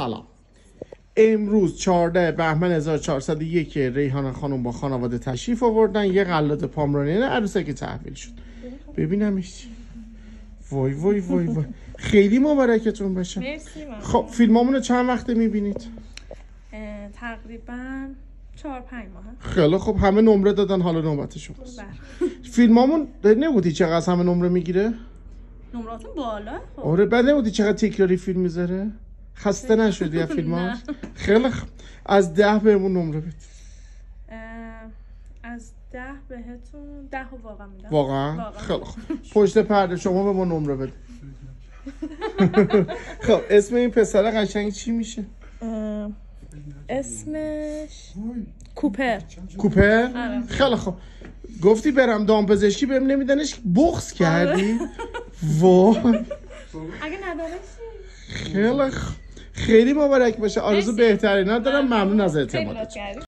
سلام. امروز 14 بهمن 1401 ریحانه خانم با خانواده تشریف آوردن. یه قلات پامرانیان عروسک تحویل شد. ببینمش. وای وای وای وای. خیلی مبارکتون باشه. مرسی من خب فیلمامون رو چند وقته می‌بینید؟ تقریبا چهار پنج ماه. خیلی خب همه نمره دادن. حالا نوبت شماست. فیلمامون نبودی چقدر همه نمره می‌گیره؟ نمراتون بالا؟ خب. آره بعد نبودی چقدر تکراری فیلم می‌ذاره؟ خسته نشدی از فیلم. خیلی خب از ده بهمون نمره اه، از ده بهتون ده و واقعا میدم. واقعا. خیلی خوب پشت پرده شما به ما نمره بده. خب اسم این پسر قشنگ چی میشه؟ اسمش کوپر. کوپر؟ آره. خیلی خوب گفتی برم دامپزشکی بهم نمیدنش بغض کردی؟ وای. اگه نداره؟ خیلی خوب. خیلی مبارک باشه. آرزو مرسی. بهترینا دارم ممنون از خیلی لطف اعتمادت کردی